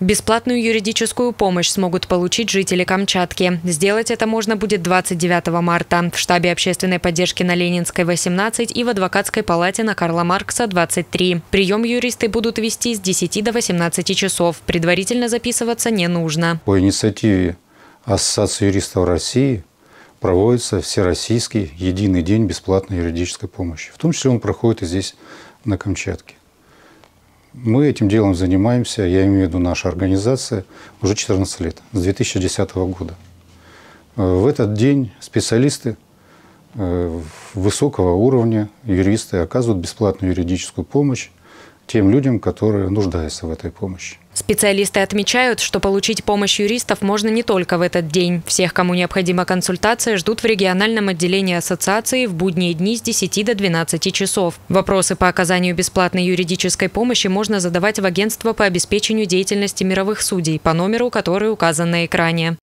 Бесплатную юридическую помощь смогут получить жители Камчатки. Сделать это можно будет 29 марта в штабе общественной поддержки на Ленинской 18 и в адвокатской палате на Карла Маркса 23. Прием юристы будут вести с 10 до 18 часов. Предварительно записываться не нужно. По инициативе Ассоциации юристов России проводится Всероссийский единый день бесплатной юридической помощи. В том числе он проходит и здесь, на Камчатке. Мы этим делом занимаемся, я имею в виду наша организация, уже 14 лет, с 2010 года. Э, в этот день специалисты э, высокого уровня, юристы, оказывают бесплатную юридическую помощь тем людям, которые нуждаются в этой помощи. Специалисты отмечают, что получить помощь юристов можно не только в этот день. Всех, кому необходима консультация, ждут в региональном отделении ассоциации в будние дни с 10 до 12 часов. Вопросы по оказанию бесплатной юридической помощи можно задавать в агентство по обеспечению деятельности мировых судей по номеру, который указан на экране.